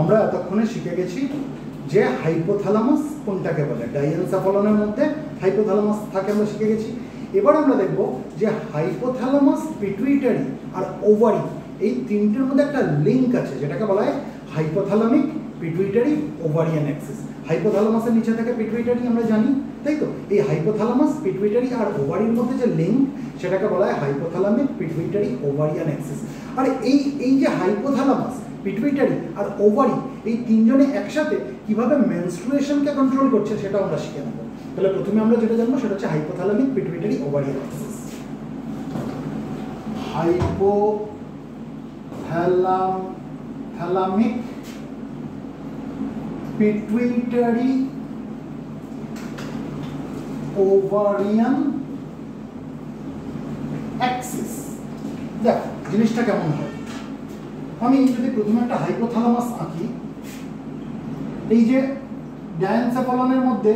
আমরা এতক্ষণে শিখে গেছি যে হাইপোথ্যালামাস কোনটাকে বলে? ডাইএনসাফলনের মধ্যে হাইপোথ্যালামাস থাকে আমরা শিখে গেছি। এবার আমরা দেখব যে হাইপোথ্যালামাস পিটুইটারি আর ওভারি এই তিনটের মধ্যে একটা লিঙ্ক আছে, যেটাকে বলা হয় হাইপোথ্যালামিক পিটুইটারি ওভারিয়ান অ্যাক্সিস হাইপোথ্যালামাসের নিচে থেকে পিটুইটারি আমরা জানি, তাই তো? এই হাইপোথ্যালামাস পিটুইটারি আর ওভারির মধ্যে যে লিঙ্ক সেটাকে বলা হয় হাইপোথ্যালামিক পিটুইটারি ওভারিয়ান অ্যাক্সিস আর এই এই যে হাইপোথ্যালামাস পিটুইটারি আর ওভারি এই তিনজনে একসাথে কীভাবে মেনস্ট্রুয়েশনকে কন্ট্রোল করছে সেটা আমরা শিখে নেব। তাহলে প্রথমে আমরা যেটা জানব সেটা হচ্ছে hypothalamic pituitary hypothalamic thalamic pituitary ovarian axis দেখ, জিনিসটা কেমন হয়? আমি যদি প্রথমে একটা হাইপোথ্যালামাস আঁকি, এই যে ডায়ানসেফলনের মধ্যে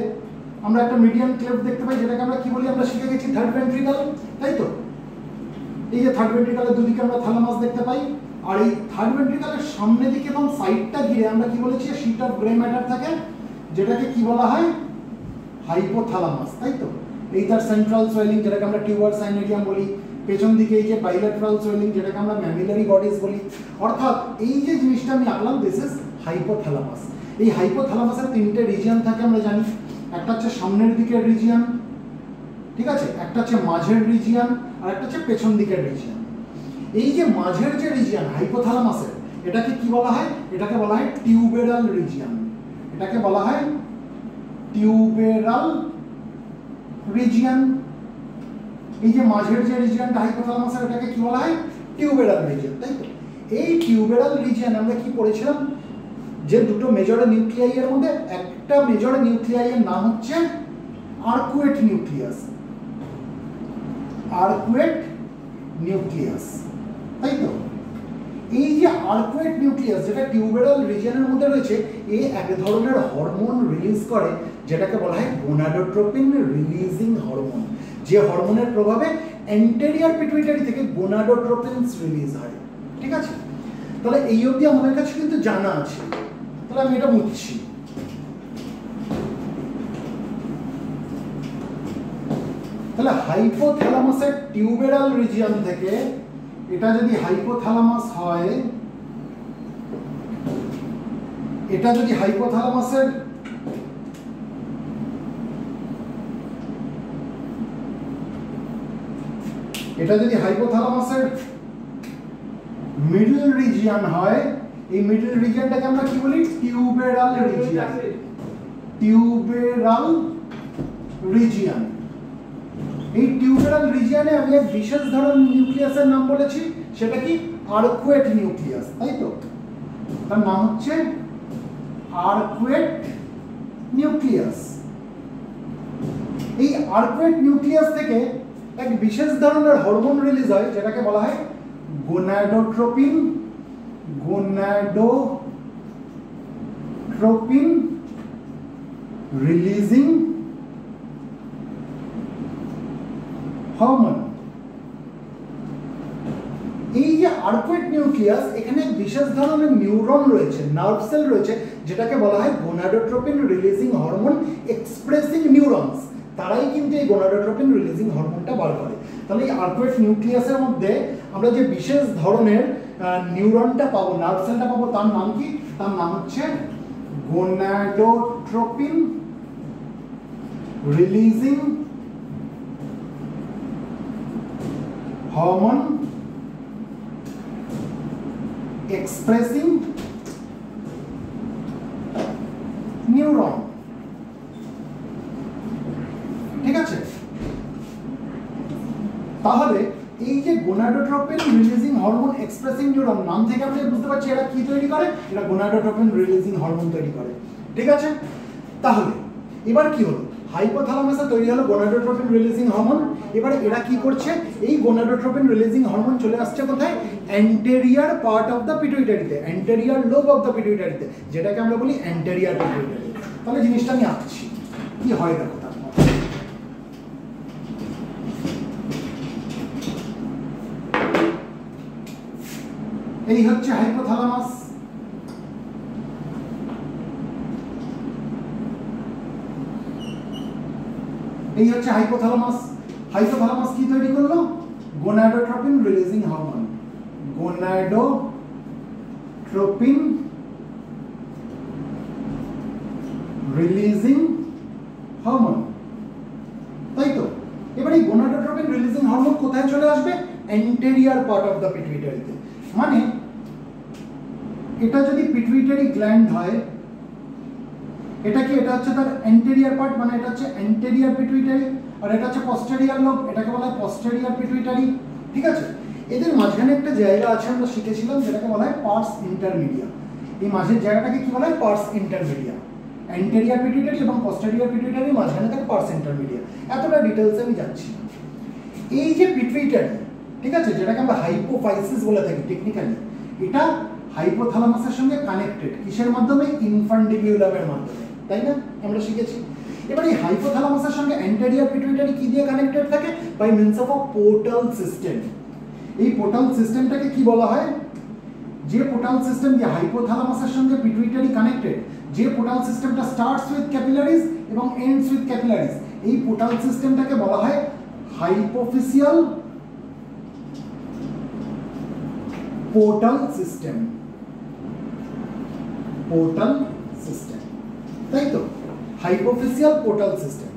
আমরা একটা মিডিয়াম ক্লেফট দেখতে পাই, যেটাকে আমরা কি বলি? আমরা শিখে গেছি থার্ড ভেন্ট্রিকাল তাই তো? এই যে থার্ড ভেন্ট্রিকালের দুদিকে আমরা থ্যালামাস দেখতে পাই, আর এই থার্ড ভেন্ট্রিকালের সামনে দিকে এবং সাইডটা ঘিরে আমরা কি বলেছি? শিট অফ গ্রে ম্যাটার থাকে, যেটাকে কি বলা হয়? হাইপোথ্যালামাস তাই তো? এই তার সেন্ট্রাল সোয়েলিং যেটাকে আমরা টিউবার সাইনেরিয়াম বলি পেছন দিকে এই যে বাইলেট্রাল সোয়েলিং যেটাকে আমরা ম্যামিলারি বডিজ বলি, অর্থাৎ এই যে জিনিসটা আমি আঁকলাম দিস ইজ হাইপোথ্যালামাস এই হাইপোথ্যালামাসের তিনটে রিজিয়ন থাকে আমরা জানি। একটা হচ্ছে সামনের দিকের রিজিয়ন ঠিক আছে? একটা হচ্ছে মাঝের রিজিয়ন আর একটা হচ্ছে পেছন দিকের রিজিয়ন এই যে মাঝের যে রিজিয়ন হাইপোথ্যালামাসের এটাকে কি বলা হয়? এটাকে বলা হয় টিউবেরাল রিজিয়ন এটাকে বলা হয় টিউবেরাল রিজিয়ন এই যে মাঝের যে রিজিয়নটা হাইপোথ্যালামাসের এটাকে কি বলা হয়? টিউবেরাল রিজিয়ন তাই তো? এই টিউবেরাল রিজিয়ন আমরা কি পড়েছিলাম? যে দুটো মেজর নিউক্লিয়াই এর মধ্যে একটা মেজর নিউক্লিয়াই এর নাম হচ্ছে আর্কুয়েট নিউক্লিয়াস আর্কুয়েট নিউক্লিয়াস তাই তো? এই যে আর্কুয়েট নিউক্লিয়াস যেটা টিউবেরাল রিজিয়নের মধ্যে রয়েছে, এ এক ধরনের হরমোন রিলিজ করে, যেটাকে বলা হয় গোনাডোট্রোপিন রিলিজিং হরমোন যে হরমোনের প্রভাবে অ্যান্টেরিয়ার পিটুইটারি থেকে গোনাডোট্রোপিনস রিলিজ হয়। ঠিক আছে? তাহলে এই অবধি আমাদের কাছে কিন্তু জানা আছে। তাহলে আমি এটা মুছছি। তাহলে হাইপোথ্যালামাসের টিউবেরাল রিজিয়ন থেকে এটা যদি হাইপোথ্যালামাস হয়, এটা যদি হাইপোথ্যালামাসের এটা যদি হাইপোথ্যালামাসের মিডল রিজিয়ন হয়, এই মিডল রিজিয়নটাকে আমরা কি বলি? টিউবেরাল রিজিয়ন টিউবেরাল রিজিয়ন এই টিউবেরাল রিজিয়নে আমি এক বিশেষ ধরনের নিউক্লিয়াসের নাম বলেছি, সেটা কি? আর্কুয়েট নিউক্লিয়াস তাই তো? তার নাম হচ্ছে আর্কুয়েট নিউক্লিয়াস এই আর্কুয়েট নিউক্লিয়াস থেকে এক বিশেষ ধরনের হরমোন রিলিজ হয়, যেটাকে বলা হয় গোনাডোট্রোপিন গোনাডোট্রোপিন রিলিজিং হরমোন এই যে আর্কুয়েট নিউক্লিয়াস, এখানে বিশেষ ধরনের নিউরন রয়েছে নার্ভ সেল রয়েছে, যেটাকে বলা হয় gonadotropin releasing hormone expressing neurons তারাই কিন্তু এই গোনাডোট্রোপিন রিলিজিং হরমোনটা বার করে। তাহলে এই আর্কুয়েট নিউক্লিয়াসের মধ্যে আমরা যে বিশেষ ধরনের নিউরনটা পাবো নার্ভ সেলটা পাবো, তার নাম কি? তার নাম হচ্ছে gonadotropin releasing hormone expressing neuron ঠিক আছে তাহলে এই যে gonadotropin releasing hormone expressing neuron নাম থেকে আমরা বুঝতে পারছি এরা কি তৈরি করে? এরা গোনাডোট্রোপিন রিলিজিং হরমোন তৈরি করে। ঠিক আছে? তাহলে, এবার কি হলো? হাইপোথ্যালামাসে তৈরি হলো গোনাডোট্রোপিন রিলিজিং হরমোন। এবারে এরা কি করছে? এই গোনাডোট্রোপিন রিলিজিং হরমোন চলে আসছে কোথায়? অ্যান্টেরিয়ার পার্ট অফ দ্য পিটুইটারিতে, অ্যান্টেরিয়ার লোব অফ দ্য পিটুইটারিতে, যেটাকে আমরা বলি অ্যান্টেরিয়ার পিটুইটারি। তাহলে জিনিসটা আমি আঁকছি। কি হয় দেখো এই হচ্ছে হাইপোথালামাস এই হচ্ছে হাইপোথালামাস হাইপোথালামাস কি তৈরি করল? Gonadotropin releasing hormone gonadotropin releasing hormone তাই তো? এবারে গোনাডোট্রপিন রিলিজিং হরমোন কোথায় চলে আসবে? অ্যান্টেরিয়ার পার্ট অফ দ্য পিটুইটারিতে মানে এটা যদি পিটুইটারি গ্ল্যান্ড হয়, এটা কি, এটা হচ্ছে তার অ্যান্টেরিয়ার পার্ট মানে এটা হচ্ছে অ্যান্টেরিয়ার পিটুইটারি আর এটা হচ্ছে পস্টেরিয়ার লোব এটাকে বলা হয় পস্টেরিয়ার পিটুইটারি ঠিক আছে? এদের মাঝখানে একটা জায়গা আছে, আমরা শিখেছিলাম, যেটাকে বলা হয় পার্স ইন্টারমিডিয়া এই মাঝের জায়গাটাকে কি বলা হয়? পার্স ইন্টারমিডিয়া অ্যান্টেরিয়ার পিটুইটারি এবং পস্টেরিয়ার পিটুইটারি মাঝখানে থাকে পার্স ইন্টারমিডিয়া এতটা ডিটেলসে আমি যাচ্ছি এই যে পিটুইটারি ঠিক আছে, যেটাকে আমরা হাইপোফাইসিস বলে থাকি টেকনিক্যালি এটা হাইপোথ্যালামাসের সঙ্গে কানেক্টেড কিসের মাধ্যমে? ইনফান্ডিবিউলামের মাধ্যমে, তাই না? আমরা শিখেছি। এবার এই হাইপোথ্যালামাসের সঙ্গে অ্যান্টেরিয়ার পিটুইটারি কি দিয়ে কানেক্টেড থাকে? By means of a portal system এই পোর্টাল সিস্টেমটাকে কি বলা হয়? যে পোর্টাল সিস্টেম দিয়ে হাইপোথ্যালামাসের সঙ্গে পিটুইটারি কানেক্টেড যে পোর্টাল সিস্টেমটা স্টার্টস উইথ ক্যাপিলারিজ এবং এন্ডস উইথ ক্যাপিলারিজ এই পোর্টাল সিস্টেমটাকে বলা হয় hypophysial portal system portal system তাই তো হাইপোফিসিয়াল পোর্টাল সিস্টেম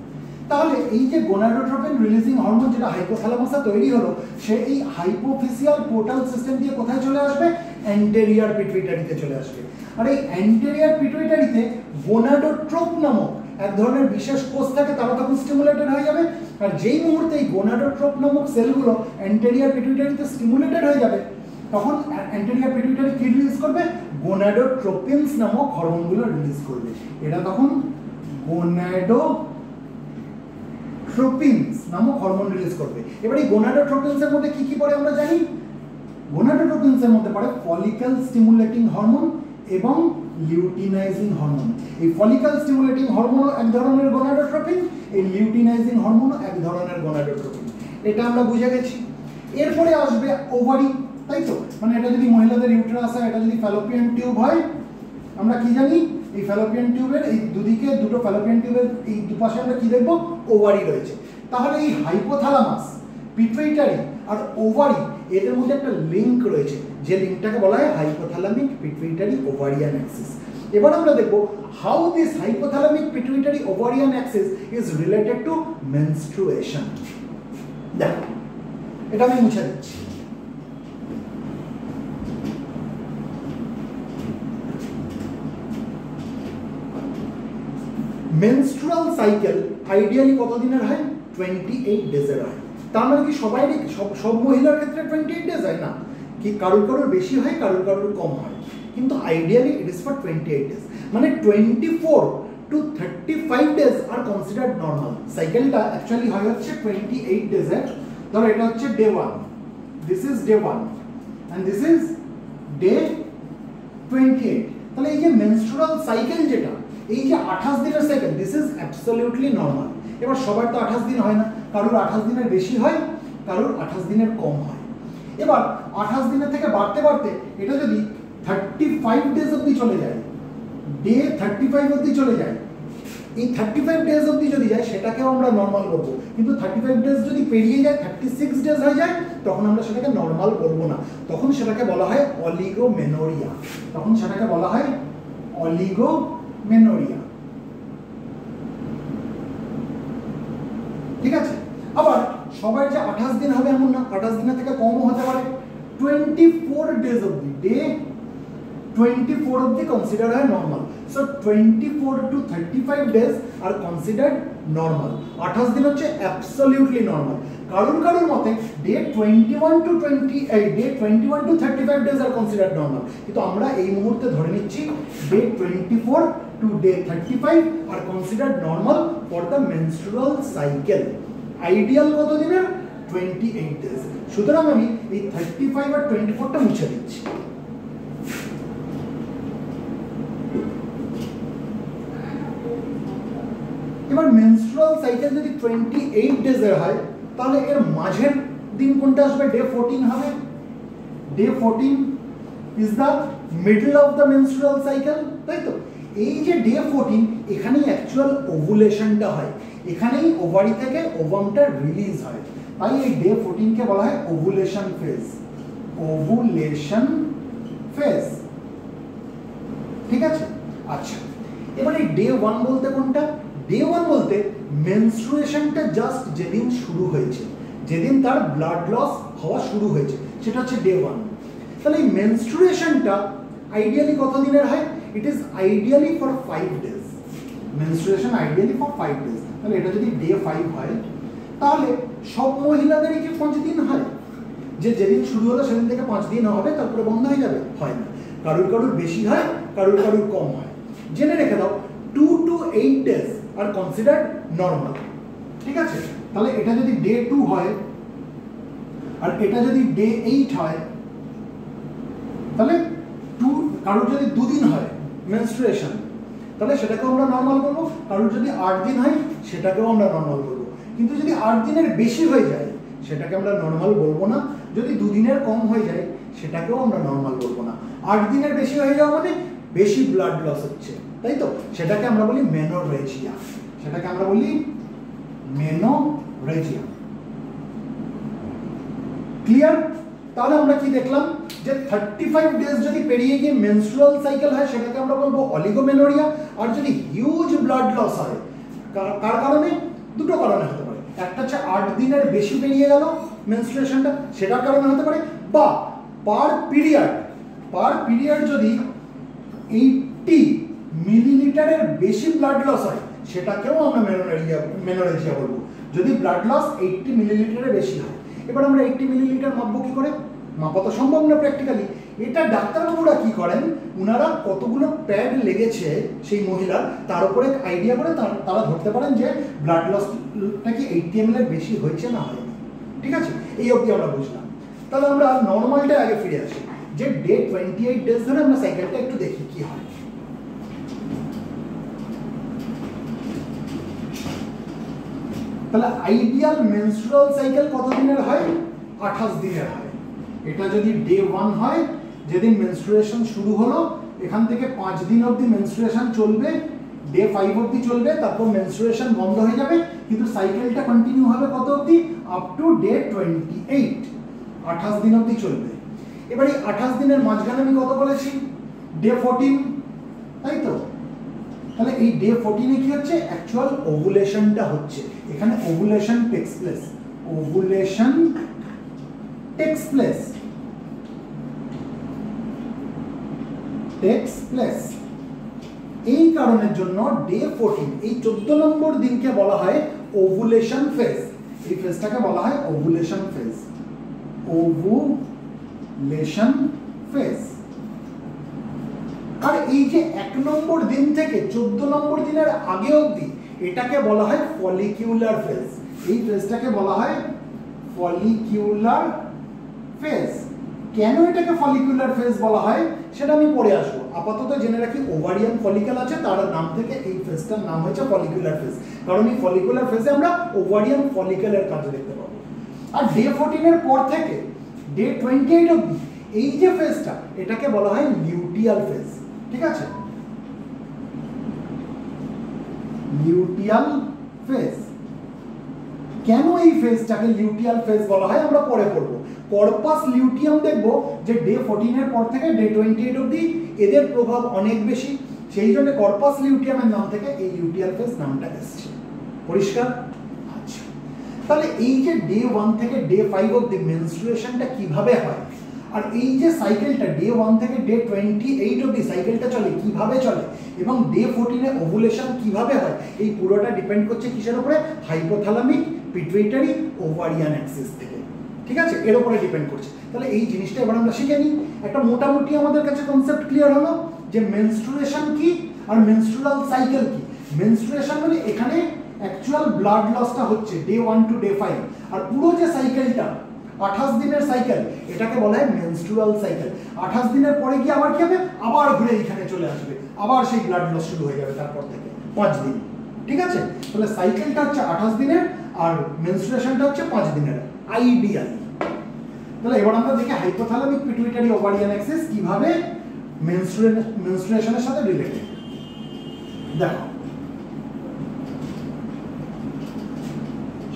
তাহলে এই যে গোনাডোট্রপিন রিলিজিং হরমোন যেটা হাইপোথ্যালামাসে তৈরি হলো, সে এই হাইপোফিসিয়াল পোর্টাল সিস্টেম দিয়ে কোথায় চলে আসবে? অ্যান্টেরিয়ার পিটুইটারিতে চলে আসবে। আর এই অ্যান্টেরিয়ার পিটুইটারিতে গোনাডোট্রোপ নামক এক ধরনের বিশেষ কোষ থাকে, তারা তখন স্টিমুলেটেড হয়ে যাবে। আর যেই মুহূর্তে এই গোনাডোট্রোপ নামক সেলগুলো অ্যান্টেরিয়ার পিটুইটারিতে স্টিমুলেটেড হয়ে যাবে তখন অ্যান্টেরিয়ার পিটুইটারি কি রিলিজ করবে? গোনাডোট্রোপিনস নামক হরমোনগুলো রিলিজ করবে। এটা তখন গোনাডো ট্রোপিনস নামক হরমোন রিলিজ করবে। এবার এই গোনাডোট্রোপিনস এর মধ্যে কি কি পড়ে আমরা জানি? গোনাডোট্রোপিনস এর মধ্যে পড়ে ফলিক্যাল স্টিমুলেটিং হরমোন এবং লিউটিনাইজিং হরমোন। এই ফলিক্যাল স্টিমুলেটিং হরমোনও এক ধরনের গোনাডোট্রোপিন এই লিউটিনাইজিং হরমোনও এক ধরনের গোনাডোট্রোপিন এটা আমরা বুঝে গেছি। এরপরে আসবে ওভারি তাই তো? মানে এটা যদি মহিলাদের ইউটেরাস হয়, এটা যদি ফ্যালোপিয়ান টিউব হয়, আমরা কি জানি? এই ফ্যালোপিয়ান টিউবের এই দুদিকে, দুটো ফ্যালোপিয়ান টিউবের এই দুপাশে আমরা কি দেখব? ওভারি রয়েছে। তাহলে এই হাইপোথ্যালামাস পিটুইটারি আর ওভারি এদের মধ্যে একটা লিঙ্ক রয়েছে, যে লিঙ্কটাকে বলা হয় হাইপোথ্যালামিক পিটুইটারি ওভারিয়ান অ্যাক্সিস এবার আমরা দেখব how this hypothalamic pituitary ovarian axis is related to menstruation দেখ, এটা আমি মুছে দিচ্ছি। মেনস্ট্রুয়াল সাইকেল আইডিয়ালি কত দিনের হয়? টোয়েন্টি এইট ডেজের হয়। তার মানে কি সবাই সব সব মহিলার ক্ষেত্রে টোয়েন্টি এইট ডেজ হয় না? কি কারোর কারোর বেশি হয়, কারোর কারোর কম হয়। কিন্তু ideally it is for twenty eight days মানে twenty four to thirty five days R considered normal সাইকেলটা অ্যাকচুয়ালি হয় হচ্ছে টোয়েন্টি এইট ডেজের ধরো এটা হচ্ছে day one this is day one and this is day twenty eight তাহলে এই যে মেনস্ট্রুয়াল সাইকেল যেটা এই যে আঠাশ দিনের cycle this is absolutely normal এবার সবার তো আঠাশ দিন হয় না। কারোর আঠাশ দিনের বেশি হয়, কারোর আঠাশ দিনের কম হয়। এবার আঠাশ দিনের থেকে বাড়তে বাড়তে এটা যদি থার্টি ফাইভ ডেজ অবধি চলে যায় ডে থার্টি ফাইভ অবধি চলে যায়, এই থার্টি ফাইভ ডেজ অবধি যদি যায়, সেটাকেও আমরা নর্মাল বলব। কিন্তু থার্টি ফাইভ ডেজ যদি পেরিয়ে যায় থার্টি সিক্স ডেজ হয়ে যায়, তখন আমরা সেটাকে নর্মাল বলব না। তখন সেটাকে বলা হয় অলিগোমেনোরিয়া তখন সেটাকে বলা হয় অলিগোমেনোরিয়া ঠিক আছে? আবার সবাই যে আঠাশ দিন হবে এমন না, আঠাশ দিনের থেকে কমও হতে পারে। টোয়েন্টি ফোর ডেজ অবধি ডে টোয়েন্টি ফোর অবধি কনসিডার হয় normal so twenty four to thirty five days R considered normal আঠাশ দিন হচ্ছে অ্যাবসলিউটলি নর্মাল কারোর কারোর মতে day twenty one to twenty এই day twenty one to thirty five days R considered normal কিন্তু আমরা এই মুহূর্তে ধরে নিচ্ছি day twenty four to day thirty five R considered normal for the menstrual cycle ideal কত দিনের? টোয়েন্টি এইট ডেজ সুতরাং আমি এই থার্টি ফাইভ আর টোয়েন্টি ফোরটা মুছে দিচ্ছি। এবার মেনস্ট্রুয়াল সাইকেল যদি টোয়েন্টি এইট ডেজের হয়, তাহলে এর মাঝের দিন কোনটা আসবে? ডে ফোরটিন হবে। Day fourteen is the middle of the menstrual cycle তাই তো? এই যে ডে ফোরটিন এখানেই অ্যাকচুয়াল ওভুলেশনটা হয়। এখানেই ওভারি থেকে ওভামটা রিলিজ হয়। তাই এই ডে ফোরটিনকে বলা হয় ওভুলেশন ফেজ ওভুলেশন ফেজ ঠিক আছে? আচ্ছা এবার এই ডে ওয়ান বলতে কোনটা? ডে ওয়ান বলতে মেনস্ট্রুয়েশনটা জাস্ট যেদিন শুরু হয়েছে, যেদিন তার ব্লাড লস হওয়া শুরু হয়েছে, সেটা হচ্ছে ডে ওয়ান তাহলে এই মেনস্ট্রুয়েশনটা আইডিয়ালি কত দিনের হয়? It is ideally for five days menstruation ideally for five days তাহলে এটা যদি ডে ফাইভ হয়, তাহলে সব মহিলাদেরই কি পাঁচ দিন হয়? যে যেদিন শুরু হলো সেদিন থেকে পাঁচ দিন হবে, তারপরে বন্ধ হয়ে যাবে? হয় না। কারুর কারুর বেশি হয়, কারুর কারুর কম হয়। জেনে রেখে দাও two to eight days are consider normal ঠিক আছে? তাহলে এটা যদি ডে টু হয়, আর এটা যদি ডে এইট হয়, তাহলে টু কারোর যদি দুদিন হয় মেনস্ট্রুয়েশন তাহলে সেটাকেও আমরা নর্মাল বলব কারোর যদি আট দিন হয়, সেটাকেও আমরা নর্মাল বলব কিন্তু যদি আট দিনের বেশি হয়ে যায়, সেটাকে আমরা নর্মাল বলব না। যদি দুদিনের কম হয়ে যায়, সেটাকেও আমরা নর্মাল বলব না। আট দিনের বেশি হয়ে যাওয়া মানে বেশি ব্লাড লস হচ্ছে, তাই তো? সেটাকে আমরা বলি মেনোরেজিয়া সেটাকে আমরা বলি মেনোরেজিয়া ক্লিয়ার তাহলে আমরা কি দেখলাম? যে থার্টি ফাইভ ডেজ যদি পেরিয়ে গিয়ে মেনস্ট্রুয়াল সাইকেল হয়, সেটাকে আমরা বলব অলিগোমেনোরিয়া আর যদি হিউজ ব্লাড লস হয়, কার কার কারণে? দুটো কারণে হতে পারে। একটা হচ্ছে আট দিনের বেশি পেরিয়ে গেল মেনস্ট্রুয়েশনটা সেটার কারণে হতে পারে, বা পার পিরিয়ড পার পিরিয়ড যদি এইটটি মিলিলিটারের বেশি ব্লাড লস হয়, সেটাকেও আমরা মেনোরেজিয়া মেনোরেজিয়া বলব। যদি ব্লাড লস এইটটি মিলিলিটারের বেশি হয়, এবার আমরা এইটটি মিলিলিটার মাপবো কি করে? মাপা তো সম্ভব না প্র্যাকটিক্যালি এটা ডাক্তারবাবুরা কি করেন? ওনারা কতগুলো প্যাড লেগেছে সেই মহিলার তার উপরে আইডিয়া করে তারা ধরতে পারেন যে ব্লাড লসটা কি এইটটি এম এর বেশি হয়েছে না হয়নি ঠিক আছে? এই অবধি আমরা বুঝলাম। তাহলে আমরা নর্মালটা আগে ফিরে আসি। যে ডে টোয়েন্টি এইট ডেজ ধরে আমরা সাইকেলটা একটু দেখি কি হয়। তাহলে আইডিয়াল মেনস্ট্রুয়াল সাইকেল কত দিনের হয়? আঠাশ দিনের হয়। এটা যদি ডে ওয়ান হয়, যেদিন মেনস্ট্রুয়েশন শুরু হলো, এখান থেকে পাঁচ দিন অবধি মেনস্ট্রুয়েশন চলবে ডে ফাইভ অবধি চলবে, তারপর মেনস্ট্রুয়েশন বন্ধ হয়ে যাবে, কিন্তু সাইকেলটা কন্টিনিউ হবে কত অবধি? Up to day twenty eight আঠাশ দিন অবধি চলবে। এবার এই আঠাশ দিনের মাঝখানে আমি কত বলেছি? ডে ফোরটিন তাই তো? তাহলে এই ডে ফোরটিনে কি হচ্ছে? অ্যাকচুয়াল ওভুলেশনটা হচ্ছে। এখানে ovulation takes place ovulation takes place takes place এই কারণের জন্য ডে ফোরটিন এই চোদ্দ নম্বর দিনকে বলা হয় ওভুলেশন ফেজ এই ফেজটাকে বলা হয় ওভুলেশন ফেজ ওভুলেশন ফেজ আর এই যে এক নম্বর দিন থেকে চোদ্দ নম্বর দিনের আগে অবধি এটাকে বলা হয় ফলিকিউলার ফেজ এই ফেজটাকে বলা হয় ফলিকিউলার ফেজ কেন এটাকে ফলিকুলার ফেজ বলা হয়, সেটা আমি পরে আসব। আপাতত জেনে রাখি ওভারিয়ান ফলিকল আছে, তার নাম থেকে এই ফেজটার নাম হয়েছে ফলিকুলার ফেজ কারণ এই ফলিকুলার ফেজে আমরা ওভারিয়ান ফলিকলের কাজ দেখতে পাবো। আর ডে ফোরটিনের পর থেকে ডে টোয়েন্টি এইট অব্দি এই যে ফেজটা এটাকে বলা হয় নিউটিয়াল ফেজ ঠিক আছে? লিউটিয়াল ফেজ কেন এই ফেজটাকে লিউটিয়াল ফেজ বলা হয় আমরা পরে পড়ব। কর্পাস লিউটিয়াম দেখব যে ডে ফোরটিনের পর থেকে ডে টোয়েন্টি এইট অব্দি এদের প্রভাব অনেক বেশি। সেই জন্য কর্পাস লিউটিয়ামের নাম থেকে এই লিউটিয়াল ফেজ নামটা এসছে। পরিষ্কার? আচ্ছা। তাহলে এই যে ডে ওয়ান থেকে ডে ফাইভ অব্দি মেনস্ট্রুয়েশনটা কীভাবে হয়? আর এই যে সাইকেলটা ডে ওয়ান থেকে ডে টোয়েন্টি এইট অব্দি সাইকেলটা চলে, কীভাবে চলে? এবং ডে ফোরটিনে ওভুলেশন কীভাবে হয়? এই পুরোটা ডিপেন্ড করছে কিসের উপরে? হাইপোথ্যালামিক পিটুইটারি ওভারিয়ান অ্যাক্সিস থেকে। ঠিক আছে? এর উপরে ডিপেন্ড করছে। তাহলে এই জিনিসটা এবার আমরা শিখে নিই। একটা মোটামুটি আমাদের কাছে কনসেপ্ট ক্লিয়ার হলো যে মেনস্ট্রুয়েশন কি আর মেনস্ট্রুয়াল সাইকেল কি। মেনস্ট্রুয়েশন মানে এখানে অ্যাকচুয়াল ব্লাড লসটা হচ্ছে day one to day five আর পুরো যে সাইকেলটা আঠাশ দিনের সাইকেল এটাকে বলা হয় মেনস্ট্রুয়াল সাইকেল আঠাশ দিনের পরে গিয়ে আবার কি হবে? আবার ঘুরে এখানে চলে আসবে। আবার সেই ব্লাড লস শুরু হয়ে যাবে তারপর থেকে। পাঁচ দিন। ঠিক আছে? তাহলে সাইকেলটা হচ্ছে আঠাশ দিনের আর মেনস্ট্রুয়েশনটা হচ্ছে পাঁচ দিনের। আইডিয়াল তাহলে এবার আমরা দেখি হাইপোথ্যালামিক পিটুইটারি ওভারিয়ান অ্যাক্সিস কীভাবে মেনস্ট্রুয়েশনের সাথে রিলেটেড দেখো।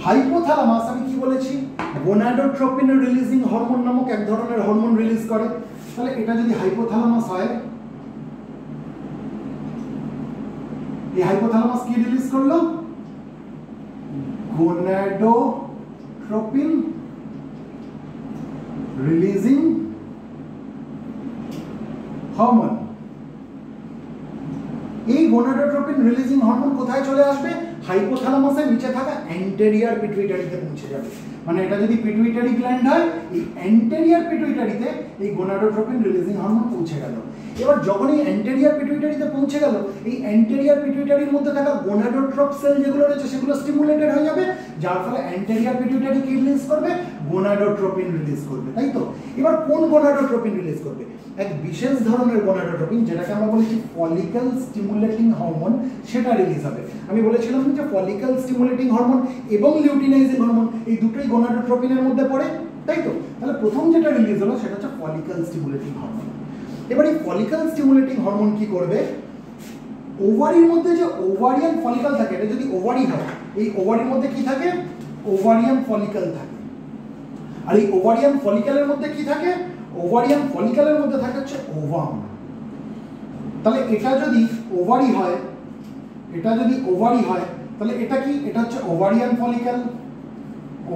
হাইপোথ্যালামাস আমি কি বলেছি? গোনাডোট্রোপিন রিলিজিং হরমোন নামক এক ধরনের হরমোন রিলিজ করে। তাহলে এটা যদি হাইপোথ্যালামাস হয়, এই হাইপোথ্যালামাস কি রিলিজ করল? গোনাডোট্রোপিন releasing হরমোন এই গোনাডোট্রোপিন রিলিজিং হরমোন কোথায় চলে আসবে? হাইপোথ্যালামাসের নিচে থাকা অ্যান্টেরিয়ার পিটুইটারিতে পৌঁছে যাবে। মানে এটা যদি পিটুইটারি গ্ল্যান্ড হয়, এই অ্যান্টেরিয়ার পিটুইটারিতে এই গোনাডোট্রোপিন রিলিজিং হরমোন পৌঁছে গেল। এবার যখন এই অ্যান্টেরিয়ার পিটুইটারিতে পৌঁছে গেল, এই অ্যান্টেরিয়ার পিটুইটারির মধ্যে থাকা গোনাডোট্রপ সেল যেগুলো রয়েছে, সেগুলো স্টিমুলেটেড হয়ে যাবে, যার ফলে অ্যান্টেরিয়ার পিটুইটারি কি রিলিজ করবে গোনাডোট্রোপিন রিলিজ করবে, তাই তো? এবার কোন গোনাডোট্রোপিন রিলিজ করবে? এক বিশেষ ধরনের গোনাডোট্রোপিন যেটাকে আমরা বলেছি ফলিক্যাল স্টিমুলেটিং হরমোন সেটা রিলিজ হবে। আমি বলেছিলাম যে ফলিক্যাল স্টিমুলেটিং হরমোন এবং লিউটিনাইজিং হরমোন এই দুটোই গোনাডোট্রোপিনের মধ্যে পড়ে, তাই তো? তাহলে প্রথম যেটা রিলিজ হলো, সেটা হচ্ছে ফলিক্যাল স্টিমুলেটিং হরমোন এবার এই ফলিক্যাল স্টিমুলেটিং হরমোন কি করবে? ওভারির মধ্যে যে ওভারিয়ান ফলিক্যাল থাকে, এটা যদি ওভারি হয়, এই ওভারির মধ্যে কি থাকে? ওভারিয়ান ফলিক্যাল থাকে। আর এই ওভারিয়ান ফলিক্যালের মধ্যে কি থাকে? ওভারিয়ান ফলিকালের মধ্যে থাকে হচ্ছে ওভাম তাহলে এটা যদি ওভারি হয়, এটা যদি ওভারি হয়, তাহলে এটা কি? এটা হচ্ছে ওভারিয়ান ফলিকাল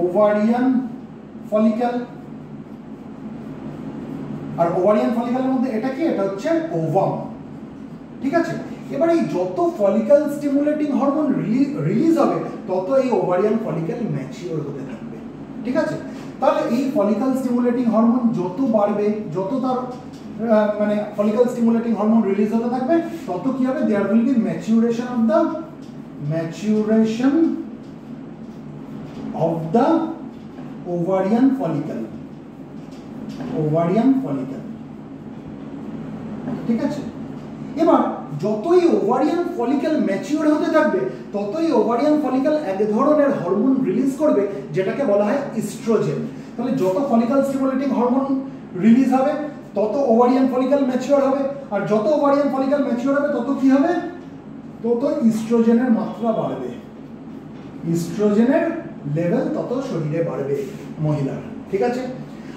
ওভারিয়ান ফলিক্যাল আর ওভারিয়ান ফলিক্যালের মধ্যে এটা কি? এটা হচ্ছে ওভাম ঠিক আছে? এবার এই যত ফলিকাল স্টিমুলেটিং হরমোন রিলিজ হবে, তত এই ওভারিয়ান ফলিক্যাল ম্যাচিওর হতে থাকবে। ঠিক আছে? তাহলে এই ফলিকাল স্টিমুলেটিং হরমোন যত বাড়বে, যত তার মানে ফলিকাল স্টিমুলেটিং হরমোন রিলিজ হতে থাকবে, তত কি হবে? There will be maturation of the maturation of the ovarian follicle ovarian follicle ঠিক আছে? এবার, যতই ওভারিয়ান ফলিক্যাল ম্যাচিওর হতে থাকবে, ততই ওভারিয়ান ফলিক্যাল এক ধরনের হরমোন রিলিজ করবে, যেটাকে বলা হয় ইস্ট্রোজেন তাহলে যত ফলিক্যাল স্টিমুলেটিং হরমোন রিলিজ হবে, তত ওভারিয়ান ফলিক্যাল ম্যাচিওর হবে, আর যত ওভারিয়ান ফলিক্যাল ম্যাচিওর হবে, তত কি হবে? তত ইস্ট্রোজেনের মাত্রা বাড়বে। ইস্ট্রোজেনের লেভেল তত শরীরে বাড়বে, মহিলার। ঠিক আছে?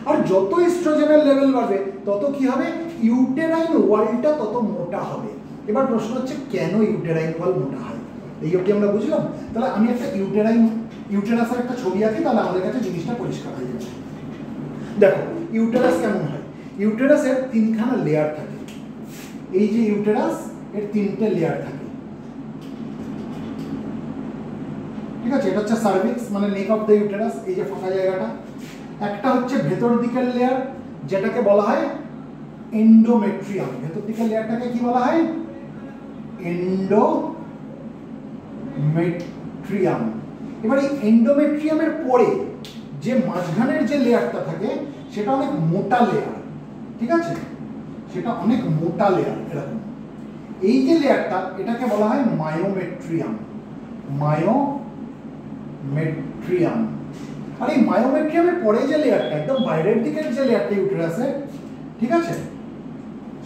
আর যত ইস্ট্রোজেনের লেভেল বাড়বে, তত কি হবে? ইউটেরাইন ওয়ালটা তত মোটা হবে। এবার প্রশ্ন হচ্ছে, কেন ইউটেরাইন ওয়াল মোটা হয়? এই অবধি আমরা বুঝলাম। তাহলে আমি একটা ইউটেরাইন ইউটেরাসের একটা ছবি আঁকি, তাহলে আমাদের কাছে জিনিসটা পরিষ্কার হয়ে যাবে। দেখো ইউটেরাস কেমন হয়? ইউটেরাসের তিনখানা লেয়ার থাকে। এই যে ইউটেরাস এর তিনটে লেয়ার থাকে। ঠিক আছে? এটা হচ্ছে সার্ভিক্স মানে নেক অফ দ্য ইউটেরাস এই যে ফাঁকা জায়গাটা। একটা হচ্ছে ভেতর দিকের লেয়ার যেটাকে বলা হয় এন্ডোমেট্রিয়াম ভেতর দিকের লেয়ারটাকে কি বলা হয়? এন্ডোমেট্রিয়াম এবার এই এন্ডোমেট্রিয়ামের পরে যে মাঝখানের যে লেয়ারটা থাকে, সেটা অনেক মোটা লেয়ার ঠিক আছে? সেটা অনেক মোটা লেয়ার এরকম। এই যে লেয়ারটা এটাকে বলা হয় মায়োমেট্রিয়াম মায়োমেট্রিয়াম আর এই মায়োমেট্রিয়ামের পরে যে লেয়ারটা একদম বাইরের দিকের যে লেয়ারটা ইউটেরাসে ঠিক আছে?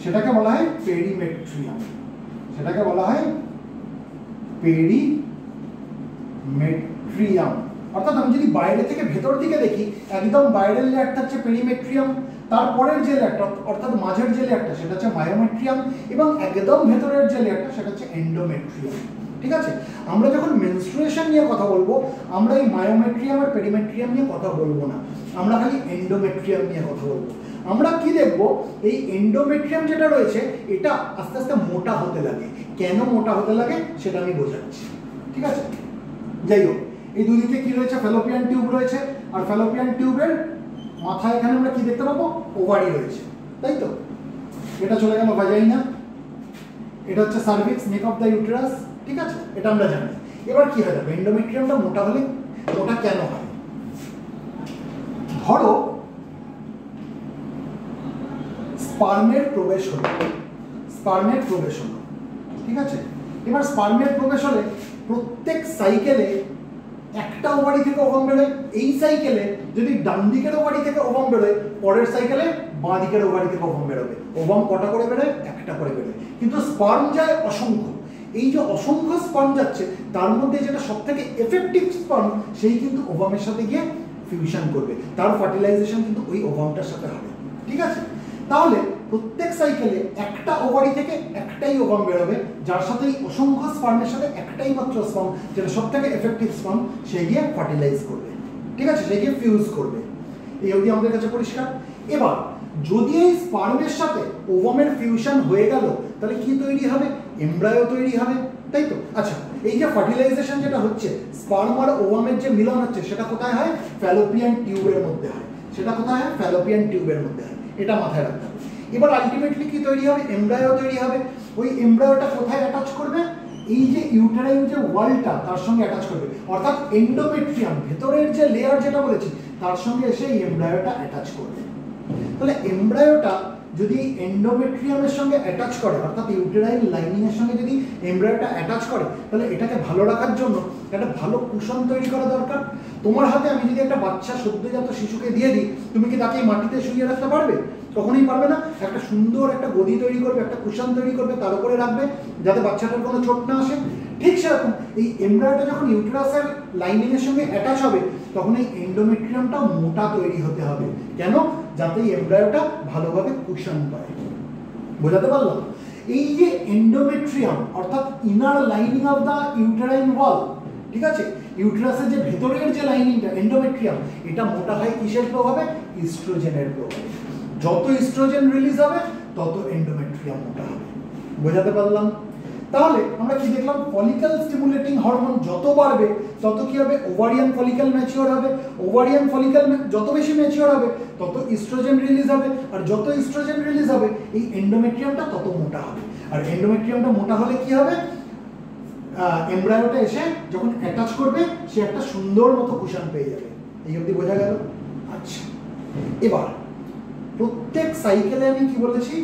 সেটাকে বলা হয় পেরিমেট্রিয়াম সেটাকে বলা হয় পেরিমেট্রিয়াম অর্থাৎ আমি যদি বাইরে থেকে ভেতর দিকে দেখি, একদম বাইরের লেয়ারটা হচ্ছে পেরিমেট্রিয়াম তারপরের যে লেয়ারটা, অর্থাৎ মাঝের যে লেয়ারটা, সেটা হচ্ছে মায়োমেট্রিয়াম এবং একদম ভেতরের যে লেয়ারটা, সেটা হচ্ছে এন্ডোমেট্রিয়াম ঠিক আছে? আমরা যখন মেনস্ট্রুয়েশন নিয়ে কথা বলব, আমরা এই মায়োমেট্রিয়াম আর পেরিমেট্রিয়াম নিয়ে কথা বলব না। আমরা খালি এন্ডোমেট্রিয়াম নিয়ে কথা বলব। আমরা কি দেখব? এই এন্ডোমেট্রিয়াম যেটা রয়েছে, এটা আস্তে আস্তে মোটা হতে লাগে। কেন মোটা হতে লাগে সেটা আমি বোঝাচ্ছি। ঠিক আছে? যাই হোক, এই দুদিকে কি রয়েছে? ফ্যালোপিয়ান টিউব রয়েছে। আর ফ্যালোপিয়ান টিউবের মাথায় এখানে আমরা কি দেখতে পাবো? ওভারি রয়েছে। তাই তো? এটা চলে গেল ভাজাইনা এটা হচ্ছে cervix neck of the uterus ঠিক আছে? এটা আমরা জানি। এবার কি হয়ে যাবে? এন্ডোমেট্রিয়ামটা মোটা হলে মোটা কেন হয়? ধরো স্পার্মের প্রবেশ হলো। স্পার্মের প্রবেশ হলো। ঠিক আছে? এবার স্পার্মের প্রবেশ হলে প্রত্যেক সাইকেলে একটা ওভারি থেকে ওভাম বেরোয়। এই সাইকেলে যদি ডান দিকের ওভারি থেকে ওভাম বেরোয়, পরের সাইকেলে বাঁ দিকের ওভারি থেকে ওভাম বেরোবে। ওভাম কটা করে বেরোয়? একটা করে বেরোয়। কিন্তু স্পার্ম যায় অসংখ্য। এই যে অসংখ্য স্পার্ম যাচ্ছে, তার মধ্যে যেটা সব থেকে এফেক্টিভ স্পার্ম, সেই কিন্তু ওভামের সাথে গিয়ে ফিউশন করবে। তার ফার্টিলাইজেশন কিন্তু ওই ওভামটার সাথে হবে। ঠিক আছে? তাহলে প্রত্যেক সাইকেলে একটা ওভারি থেকে একটাই ওভাম বেরোবে, যার সাথে অসংখ্য স্পার্মের সাথে একটাই মাত্র স্পার্ম যেটা সব থেকে এফেক্টিভ স্পার্ম সে গিয়ে ফার্টিলাইজ করবে। ঠিক আছে? সে গিয়ে ফিউজ করবে। এই অবধি আমাদের কাছে পরিষ্কার। এবার, যদি এই স্পার্মের সাথে ওভামের ফিউশন হয়ে গেল, তাহলে কি তৈরি হবে? এমব্রায়ো তৈরি হবে, তাই তো? আচ্ছা এই যে ফার্টিলাইজেশন যেটা হচ্ছে স্পার্ম আর ওভামের যে মিলন হচ্ছে, সেটা কোথায় হয়? ফ্যালোপিয়ান টিউবের মধ্যে হয়। সেটা কোথায় হয়? ফ্যালোপিয়ান টিউবের মধ্যে হয়। এটা মাথায় রাখতে হবে। এবার আলটিমেটলি কি তৈরি হবে? এমব্রায়ো তৈরি হবে। ওই এমব্রায়োটা কোথায় অ্যাটাচ করবে? এই যে ইউটেরাইন যে ওয়ালটা তার সঙ্গে অ্যাটাচ করবে। অর্থাৎ এন্ডোমেট্রিয়াম ভেতরের যে লেয়ার যেটা বলেছি, তার সঙ্গে এসে এই এমব্রায়োটা অ্যাটাচ করবে। তাহলে এমব্রায়োটা যদি এন্ডোমেট্রিয়ামের সঙ্গে অ্যাটাচ করে, অর্থাৎ ইউটেরাইন লাইনিংয়ের সঙ্গে যদি এমব্রায়োটা অ্যাটাচ করে, তাহলে এটাকে ভালো রাখার জন্য একটা ভালো কুশন তৈরি করা দরকার। তোমার হাতে আমি যদি একটা বাচ্চা সদ্যজাত শিশুকে দিয়ে দিই, তুমি কি তাকে মাটিতে শুয়ে রাখতে পারবে? কখনোই পারবে না। একটা সুন্দর একটা গদি তৈরি করবে, একটা কুশন তৈরি করবে, তার উপরে রাখবে, যাতে বাচ্চাটার কোনো চোট না আসে। ঠিক সেরকম। এই এমব্রায়োটা যখন ইউটেরাসের লাইনিং এর সঙ্গে অ্যাটাচ হবে, তখন এই এন্ডোমেট্রিয়ামটা মোটা তৈরি হতে হবে। কেন? যাতে এই এমব্রায়োটা ভালোভাবে কুশন পায় বোঝাতে পারলাম? এই যে এন্ডোমেট্রিয়াম অর্থাৎ inner lining of the uterine wall ঠিক আছে? ইউটেরাসের যে ভেতরের যে লাইনিংটা এন্ডোমেট্রিয়াম এটা মোটা হয় কিসের প্রভাবে? ইস্ট্রোজেনের প্রভাবে। যত ইস্ট্রোজেন রিলিজ হবে, তত এন্ডোমেট্রিয়াম মোটা হবে। বোঝাতে পারলাম? তাহলে আমরা কি দেখলাম? ফলিক্যাল স্টিমুলেটিং হরমোন যত বাড়বে, তত কি হবে? ওভারিয়ান ফলিক্যাল ম্যাচিওর হবে। ওভারিয়ান ফলিক্যাল যত বেশি ম্যাচিওর হবে, তত ইস্ট্রোজেন রিলিজ হবে। আর যত ইস্ট্রোজেন রিলিজ হবে, এই এন্ডোমেট্রিয়ামটা তত মোটা হবে। আর এন্ডোমেট্রিয়ামটা মোটা হলে কি হবে? এমব্রায়োটা এসে যখন অ্যাটাচ করবে, সে একটা সুন্দর মতো কুশন পেয়ে যাবে। এই অবধি বোঝা গেল? আচ্ছা। এবার, প্রত্যেক সাইকেলে আমি কি বলেছি?